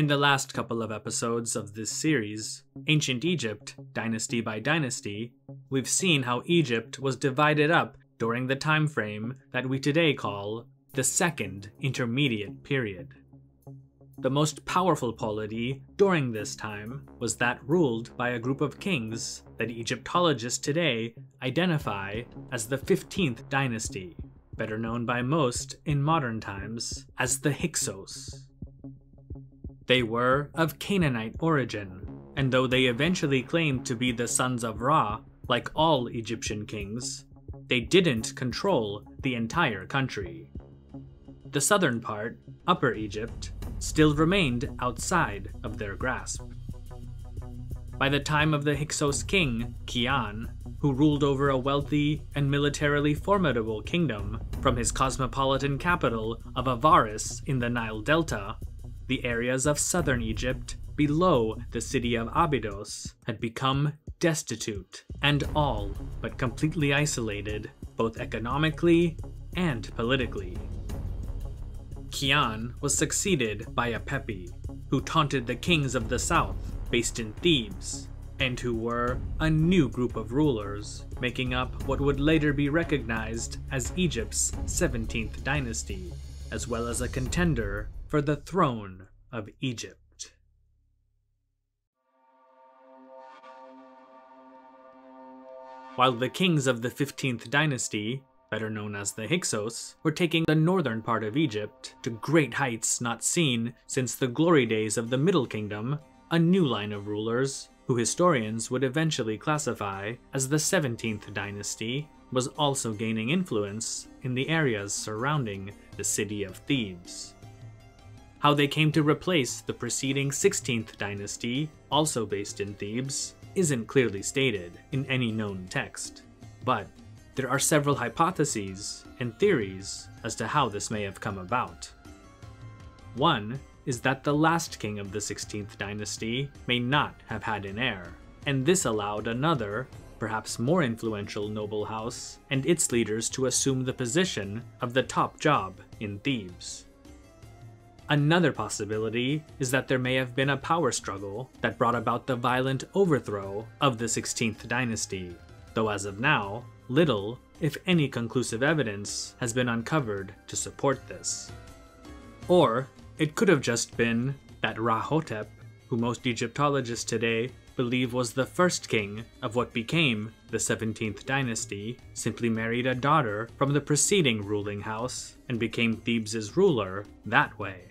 In the last couple of episodes of this series, Ancient Egypt, Dynasty by Dynasty, we've seen how Egypt was divided up during the time frame that we today call the Second Intermediate Period. The most powerful polity during this time was that ruled by a group of kings that Egyptologists today identify as the 15th dynasty, better known by most in modern times as the Hyksos. They were of Canaanite origin, and though they eventually claimed to be the sons of Ra, like all Egyptian kings, they didn't control the entire country. The southern part, Upper Egypt, still remained outside of their grasp. By the time of the Hyksos king, Khyan, who ruled over a wealthy and militarily formidable kingdom from his cosmopolitan capital of Avaris in the Nile Delta, the areas of southern Egypt below the city of Abydos had become destitute and all but completely isolated, both economically and politically. Khyan was succeeded by Apepi, who taunted the kings of the south, based in Thebes, and who were a new group of rulers, making up what would later be recognized as Egypt's 17th dynasty, as well as a contender for the throne of Egypt. While the kings of the 15th dynasty better known as the Hyksos, were taking the northern part of Egypt to great heights not seen since the glory days of the Middle Kingdom, a new line of rulers, who historians would eventually classify as the 17th dynasty, was also gaining influence in the areas surrounding the city of Thebes. How they came to replace the preceding 16th dynasty, also based in Thebes, isn't clearly stated in any known text, but there are several hypotheses and theories as to how this may have come about. One is that the last king of the 16th dynasty may not have had an heir, and this allowed another, perhaps more influential noble house and its leaders to assume the position of the top job in Thebes. Another possibility is that there may have been a power struggle that brought about the violent overthrow of the 16th dynasty, though as of now, little, if any conclusive evidence has been uncovered to support this. Or it could have just been that Rahotep, who most Egyptologists today believe was the first king of what became the 17th dynasty, simply married a daughter from the preceding ruling house and became Thebes' ruler that way.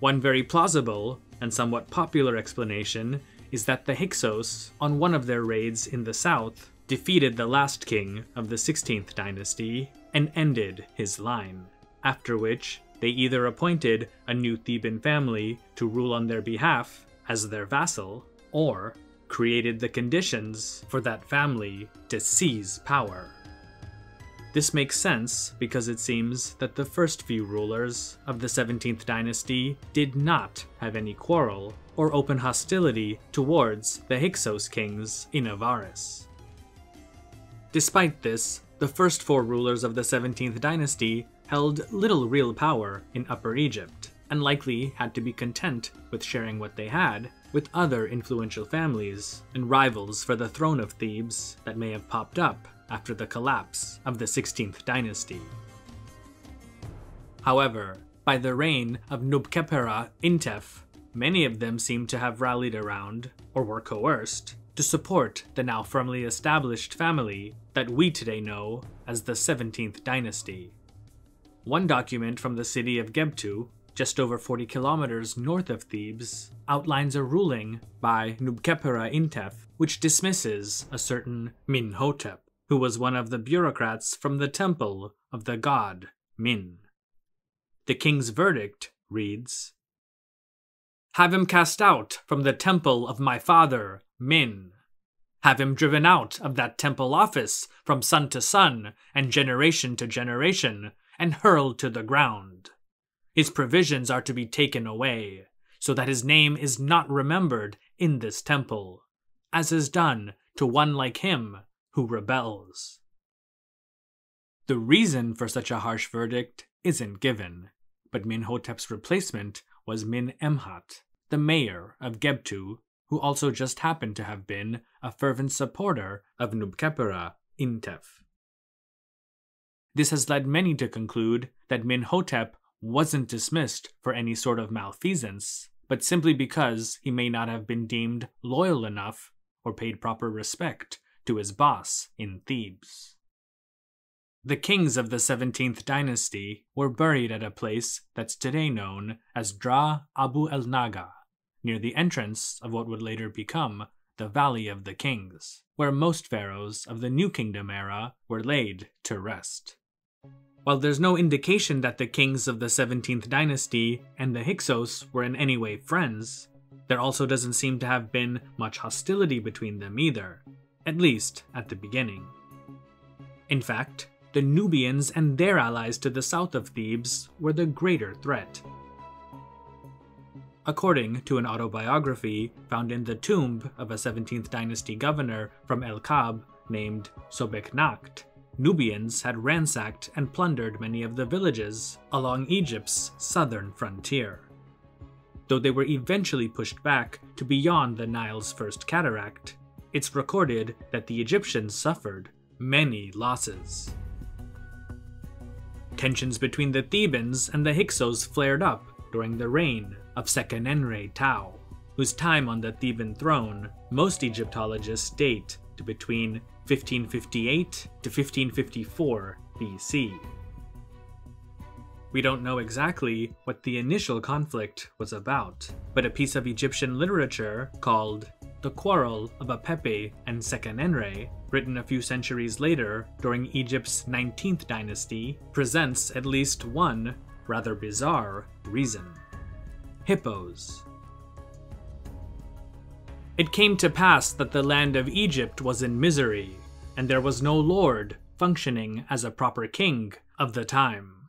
One very plausible and somewhat popular explanation is that the Hyksos, on one of their raids in the south, defeated the last king of the 16th dynasty and ended his line, after which they either appointed a new Theban family to rule on their behalf as their vassal, or created the conditions for that family to seize power. This makes sense because it seems that the first few rulers of the 17th dynasty did not have any quarrel or open hostility towards the Hyksos kings in Avaris. Despite this, the first four rulers of the 17th dynasty held little real power in Upper Egypt, and likely had to be content with sharing what they had with other influential families and rivals for the throne of Thebes that may have popped up after the collapse of the 16th dynasty. However, by the reign of Nubkheperre Intef, many of them seem to have rallied around, or were coerced, to support the now firmly established family that we today know as the 17th dynasty. One document from the city of Gebtu, just over 40 kilometers north of Thebes, outlines a ruling by Nubkheperre Intef which dismisses a certain Minhotep, who was one of the bureaucrats from the temple of the god Min. The king's verdict reads Have him cast out from the temple of my father, Min. Have him driven out of that temple office from son to son and generation to generation and hurled to the ground. His provisions are to be taken away, so that his name is not remembered in this temple, as is done to one like him who rebels. The reason for such a harsh verdict isn't given, but Minhotep's replacement was Min Emhat, the mayor of Gebtu, who also just happened to have been a fervent supporter of Nubkheperre Intef. This has led many to conclude that Minhotep wasn't dismissed for any sort of malfeasance, but simply because he may not have been deemed loyal enough or paid proper respect to his boss in Thebes. The kings of the 17th dynasty were buried at a place that's today known as Dra Abu el Naga, near the entrance of what would later become the Valley of the Kings, where most pharaohs of the New Kingdom era were laid to rest. While there's no indication that the kings of the 17th dynasty and the Hyksos were in any way friends, there also doesn't seem to have been much hostility between them either, at least at the beginning. In fact, the Nubians and their allies to the south of Thebes were the greater threat. According to an autobiography found in the tomb of a 17th dynasty governor from El Kab named Sobeknakht, Nubians had ransacked and plundered many of the villages along Egypt's southern frontier. Though they were eventually pushed back to beyond the Nile's first cataract, it's recorded that the Egyptians suffered many losses. Tensions between the Thebans and the Hyksos flared up during the reign of Seqenenre Tao, whose time on the Theban throne most Egyptologists date to between 1558 to 1554 BC. We don't know exactly what the initial conflict was about, but a piece of Egyptian literature called the Quarrel of Apepe and Seqenenre, written a few centuries later during Egypt's 19th dynasty, presents at least one rather bizarre reason. Hippos. It came to pass that the land of Egypt was in misery, and there was no lord functioning as a proper king of the time.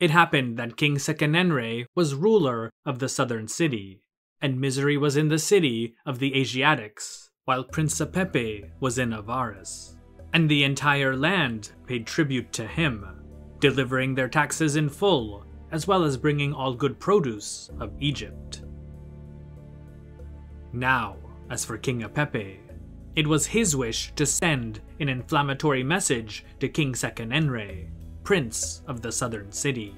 It happened that King Seqenenre was ruler of the southern city, and misery was in the city of the Asiatics, while Prince Apepe was in Avaris. And the entire land paid tribute to him, delivering their taxes in full, as well as bringing all good produce of Egypt. Now, as for King Apepe, it was his wish to send an inflammatory message to King Seqenenre, Prince of the Southern City.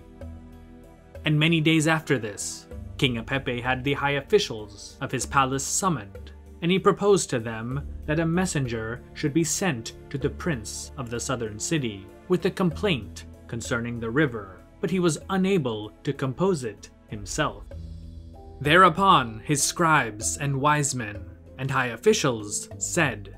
And many days after this, King Apepe had the high officials of his palace summoned, and he proposed to them that a messenger should be sent to the prince of the southern city with a complaint concerning the river, but he was unable to compose it himself. Thereupon his scribes and wise men and high officials said,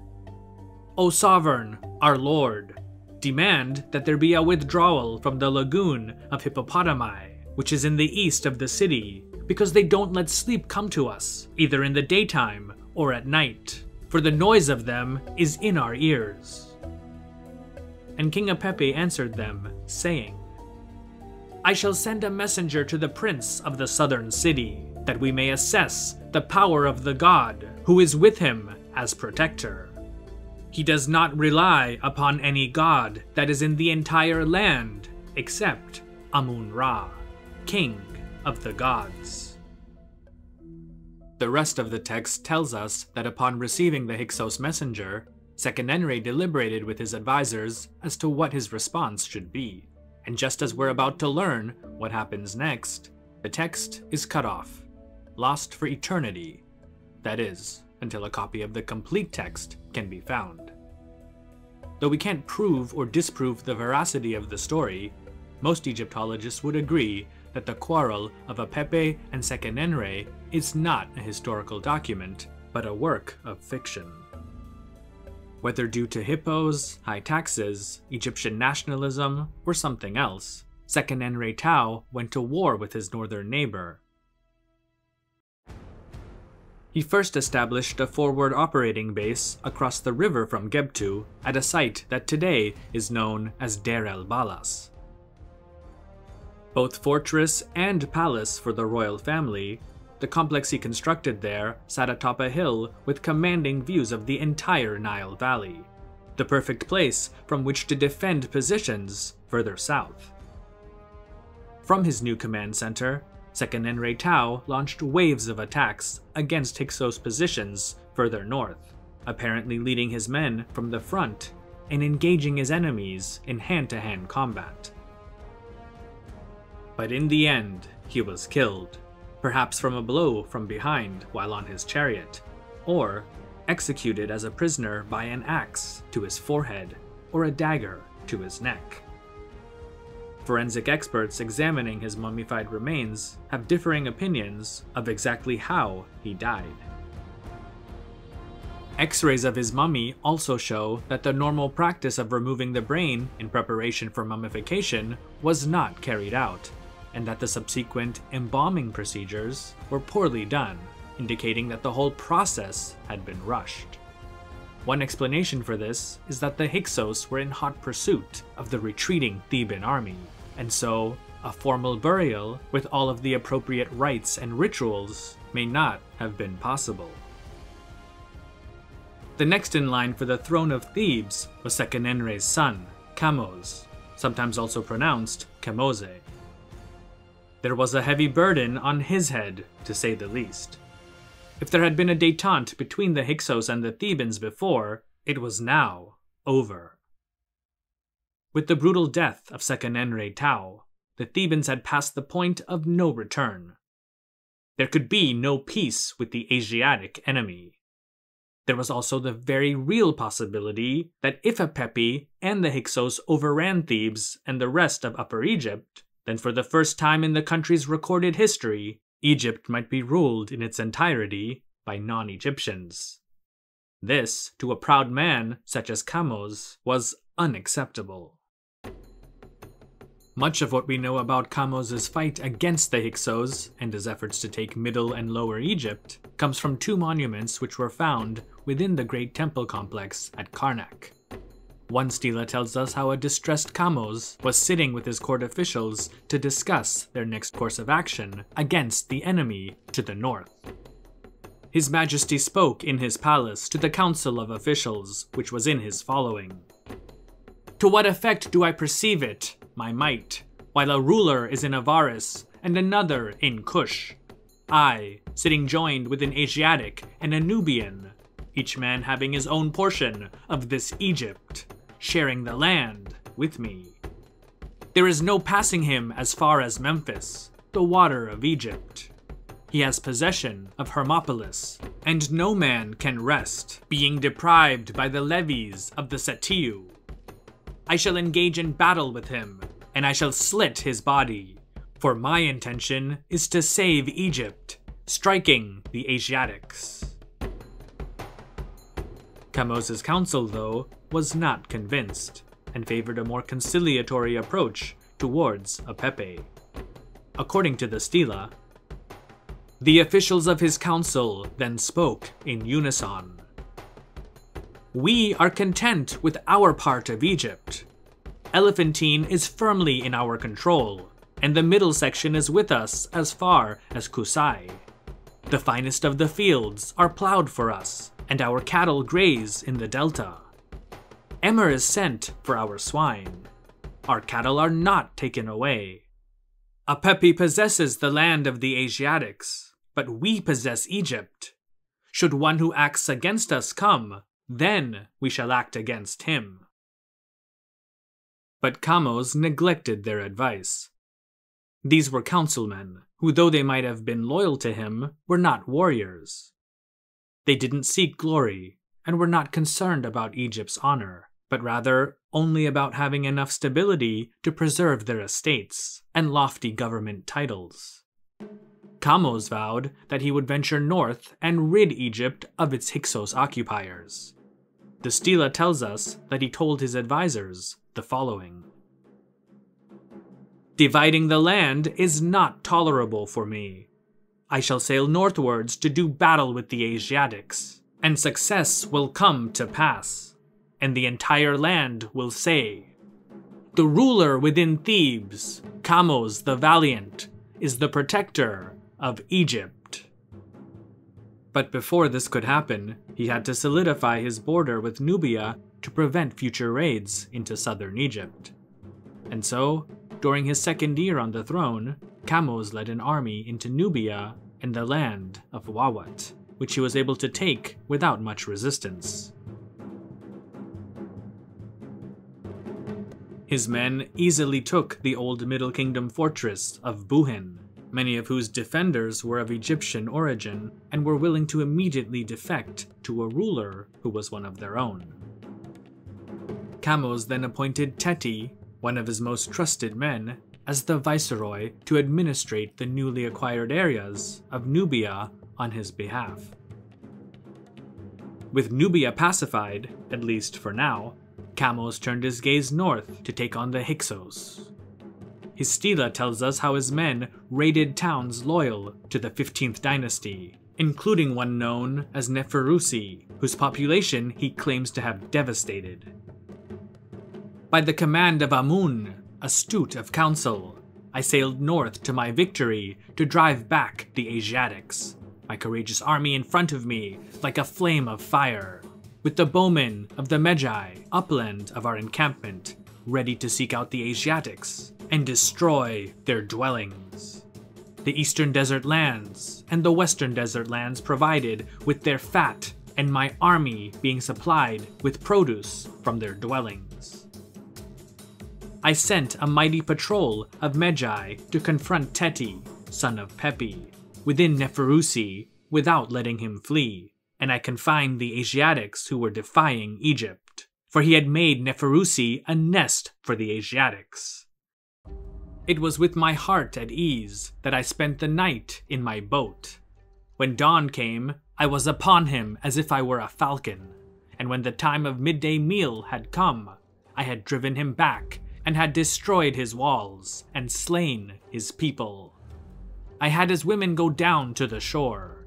O sovereign, our lord, demand that there be a withdrawal from the lagoon of hippopotami, which is in the east of the city, because they don't let sleep come to us, either in the daytime or at night, for the noise of them is in our ears. And King Apepe answered them, saying, I shall send a messenger to the prince of the southern city, that we may assess the power of the god who is with him as protector. He does not rely upon any god that is in the entire land except Amun Ra, king of the gods. The rest of the text tells us that upon receiving the Hyksos messenger, Seqenenre deliberated with his advisors as to what his response should be. And just as we're about to learn what happens next, the text is cut off, lost for eternity. That is, until a copy of the complete text can be found. Though we can't prove or disprove the veracity of the story, most Egyptologists would agree that the quarrel of Apepe and Seqenenre is not a historical document, but a work of fiction. Whether due to hippos, high taxes, Egyptian nationalism, or something else, Seqenenre Tao went to war with his northern neighbor. He first established a forward operating base across the river from Gebtu at a site that today is known as Deir el Balas. Both fortress and palace for the royal family, the complex he constructed there sat atop a hill with commanding views of the entire Nile Valley, the perfect place from which to defend positions further south. From his new command center, Seqenenre launched waves of attacks against Hyksos positions further north, apparently leading his men from the front and engaging his enemies in hand-to-hand -hand combat. But in the end, he was killed, perhaps from a blow from behind while on his chariot, or executed as a prisoner by an axe to his forehead or a dagger to his neck. Forensic experts examining his mummified remains have differing opinions of exactly how he died. X-rays of his mummy also show that the normal practice of removing the brain in preparation for mummification was not carried out, and that the subsequent embalming procedures were poorly done, indicating that the whole process had been rushed. One explanation for this is that the Hyksos were in hot pursuit of the retreating Theban army, and so a formal burial with all of the appropriate rites and rituals may not have been possible. The next in line for the throne of Thebes was Seqenenre's son, Kamose, sometimes also pronounced Kamose. There was a heavy burden on his head, to say the least. If there had been a detente between the Hyksos and the Thebans before, it was now over. With the brutal death of Seqenenre Tao, the Thebans had passed the point of no return. There could be no peace with the Asiatic enemy. There was also the very real possibility that if Apepi and the Hyksos overran Thebes and the rest of Upper Egypt, then for the first time in the country's recorded history, Egypt might be ruled in its entirety by non Egyptians. This, to a proud man such as Kamose, was unacceptable. Much of what we know about Kamose's fight against the Hyksos and his efforts to take Middle and Lower Egypt comes from two monuments which were found within the Great Temple complex at Karnak. One stela tells us how a distressed Kamose was sitting with his court officials to discuss their next course of action against the enemy to the north. His Majesty spoke in his palace to the council of officials, which was in his following. To what effect do I perceive it, my might, while a ruler is in Avaris and another in Kush? I, sitting joined with an Asiatic and a Nubian, each man having his own portion of this Egypt, sharing the land with me. There is no passing him as far as Memphis, the water of Egypt. He has possession of Hermopolis, and no man can rest, being deprived by the levies of the Setiu. I shall engage in battle with him, and I shall slit his body, for my intention is to save Egypt, striking the Asiatics. Kamose's council, though, was not convinced, and favored a more conciliatory approach towards Apepi. According to the Stela, the officials of his council then spoke in unison. We are content with our part of Egypt. Elephantine is firmly in our control, and the middle section is with us as far as Cusae. The finest of the fields are plowed for us, and our cattle graze in the delta. Emmer is sent for our swine. Our cattle are not taken away. Apepi possesses the land of the Asiatics, but we possess Egypt. Should one who acts against us come, then we shall act against him. But Kamose neglected their advice. These were councilmen, who though they might have been loyal to him, were not warriors. They didn't seek glory, and were not concerned about Egypt's honor but rather only about having enough stability to preserve their estates and lofty government titles. Kamose vowed that he would venture north and rid Egypt of its Hyksos occupiers. The Stela tells us that he told his advisors the following. Dividing the land is not tolerable for me. I shall sail northwards to do battle with the Asiatics, and success will come to pass and the entire land will say. The ruler within Thebes, Kamose the Valiant, is the protector of Egypt. But before this could happen, he had to solidify his border with Nubia to prevent future raids into southern Egypt. And so, during his second year on the throne, Kamose led an army into Nubia and the land of Wawat, which he was able to take without much resistance. His men easily took the old Middle Kingdom fortress of Buhen, many of whose defenders were of Egyptian origin and were willing to immediately defect to a ruler who was one of their own. Kamose then appointed Teti, one of his most trusted men, as the viceroy to administrate the newly acquired areas of Nubia on his behalf. With Nubia pacified, at least for now, Kamose turned his gaze north to take on the Hyksos. His stela tells us how his men raided towns loyal to the 15th dynasty, including one known as Neferusi, whose population he claims to have devastated. By the command of Amun, astute of counsel, I sailed north to my victory to drive back the Asiatics, my courageous army in front of me like a flame of fire with the bowmen of the Medjay upland of our encampment, ready to seek out the Asiatics and destroy their dwellings. The eastern desert lands and the western desert lands provided with their fat, and my army being supplied with produce from their dwellings. I sent a mighty patrol of Medjay to confront Teti, son of Pepi, within Neferusi without letting him flee and I confined the Asiatics who were defying Egypt, for he had made Neferusi a nest for the Asiatics. It was with my heart at ease that I spent the night in my boat. When dawn came, I was upon him as if I were a falcon, and when the time of midday meal had come, I had driven him back and had destroyed his walls and slain his people. I had his women go down to the shore,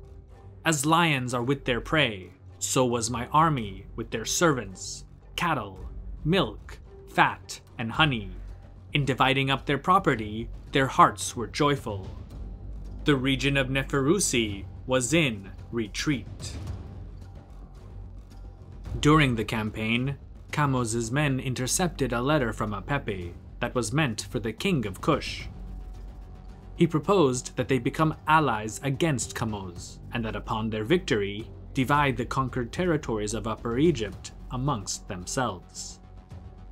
as lions are with their prey, so was my army with their servants, cattle, milk, fat, and honey. In dividing up their property, their hearts were joyful. The region of Neferusi was in retreat. During the campaign, Kamose's men intercepted a letter from Apepi that was meant for the king of Kush. He proposed that they become allies against Kamose, and that upon their victory, divide the conquered territories of Upper Egypt amongst themselves.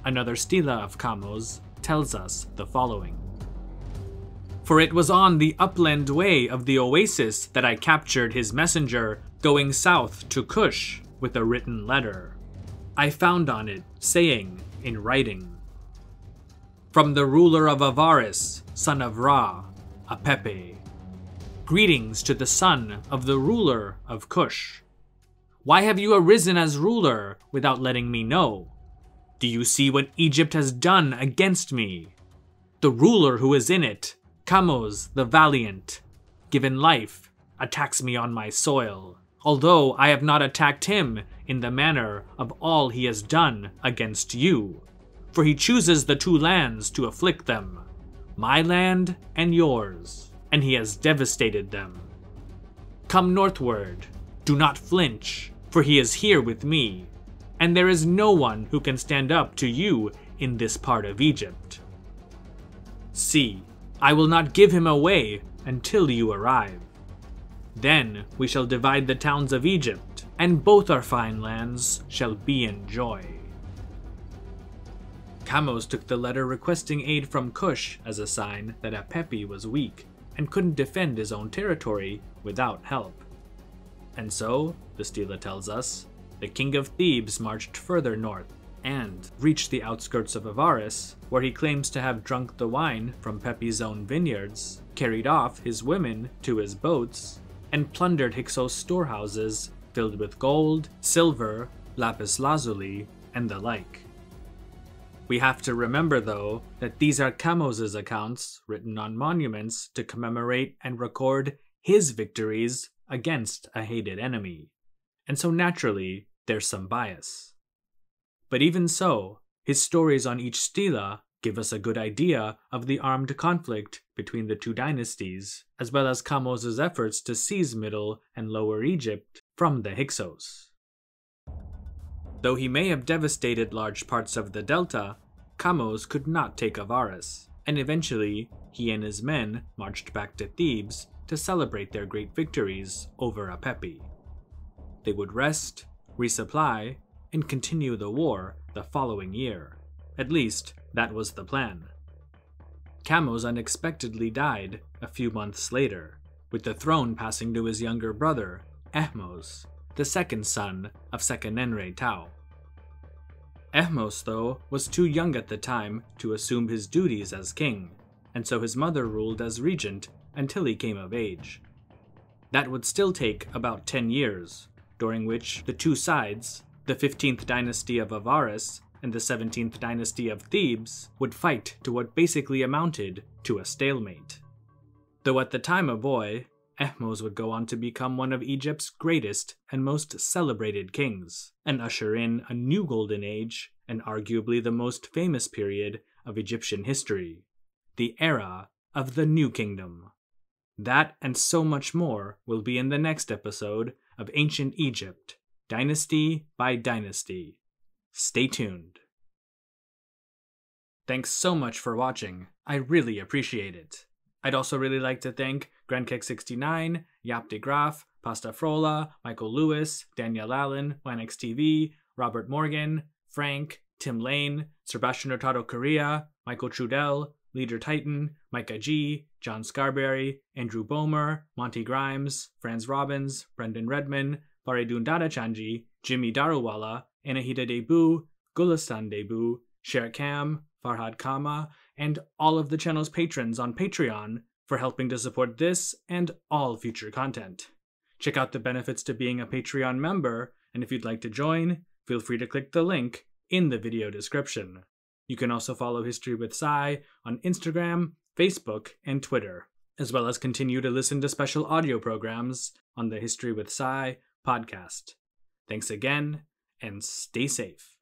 Another stela of Kamose tells us the following. For it was on the upland way of the oasis that I captured his messenger, going south to Kush with a written letter. I found on it, saying, in writing, From the ruler of Avaris, son of Ra, Apepi. Greetings to the son of the ruler of Kush. Why have you arisen as ruler without letting me know? Do you see what Egypt has done against me? The ruler who is in it, Kamose the Valiant, given life, attacks me on my soil, although I have not attacked him in the manner of all he has done against you, for he chooses the two lands to afflict them my land and yours, and he has devastated them. Come northward, do not flinch, for he is here with me, and there is no one who can stand up to you in this part of Egypt. See, I will not give him away until you arrive. Then we shall divide the towns of Egypt, and both our fine lands shall be in joy. Kamose took the letter requesting aid from Kush as a sign that Apepi was weak and couldn't defend his own territory without help. And so, the stela tells us, the king of Thebes marched further north and reached the outskirts of Avaris, where he claims to have drunk the wine from Pepi's own vineyards, carried off his women to his boats, and plundered Hyksos storehouses filled with gold, silver, lapis lazuli, and the like. We have to remember, though, that these are Kamose's accounts written on monuments to commemorate and record his victories against a hated enemy. And so naturally, there's some bias. But even so, his stories on each stela give us a good idea of the armed conflict between the two dynasties, as well as Kamose's efforts to seize Middle and Lower Egypt from the Hyksos. Though he may have devastated large parts of the delta, Kamose could not take Avaris, and eventually he and his men marched back to Thebes to celebrate their great victories over Apepi. They would rest, resupply, and continue the war the following year. At least, that was the plan. Kamose unexpectedly died a few months later, with the throne passing to his younger brother, Ahmose, the second son of Seqenenre Tao. Ahmose, though, was too young at the time to assume his duties as king, and so his mother ruled as regent until he came of age. That would still take about 10 years, during which the two sides, the 15th dynasty of Avaris and the 17th dynasty of Thebes, would fight to what basically amounted to a stalemate. Though at the time a boy, Ahmose would go on to become one of Egypt's greatest and most celebrated kings, and usher in a new golden age and arguably the most famous period of Egyptian history, the era of the New Kingdom. That and so much more will be in the next episode of Ancient Egypt, dynasty by dynasty. Stay tuned. Thanks so much for watching. I really appreciate it. I'd also really like to thank GrandKek69, Yap de Graaf, Pasta Frola, Michael Lewis, Danielle Allen, Linux TV, Robert Morgan, Frank, Tim Lane, Sebastian Hurtado Correa, Michael Trudell, Leader Titan, Micah G, John Scarberry, Andrew Bomer, Monty Grimes, Franz Robbins, Brendan Redman, Baridun Dadachanji, Jimmy Daruwala, Anahita Debu, Gulistan Debu, Sher Kam, Farhad Kama, and all of the channel's patrons on Patreon for helping to support this and all future content. Check out the benefits to being a Patreon member, and if you'd like to join, feel free to click the link in the video description. You can also follow History with Cy on Instagram, Facebook, and Twitter, as well as continue to listen to special audio programs on the History with Cy podcast. Thanks again, and stay safe.